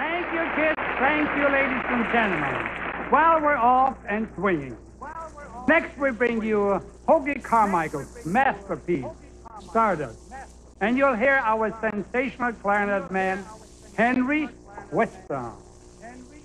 Thank you, kids. Thank you, ladies and gentlemen. While we're off and swinging, next we bring you Hoagy Carmichael's masterpiece, Stardust. And you'll hear our sensational clarinet man, Henry Cuesta. Henry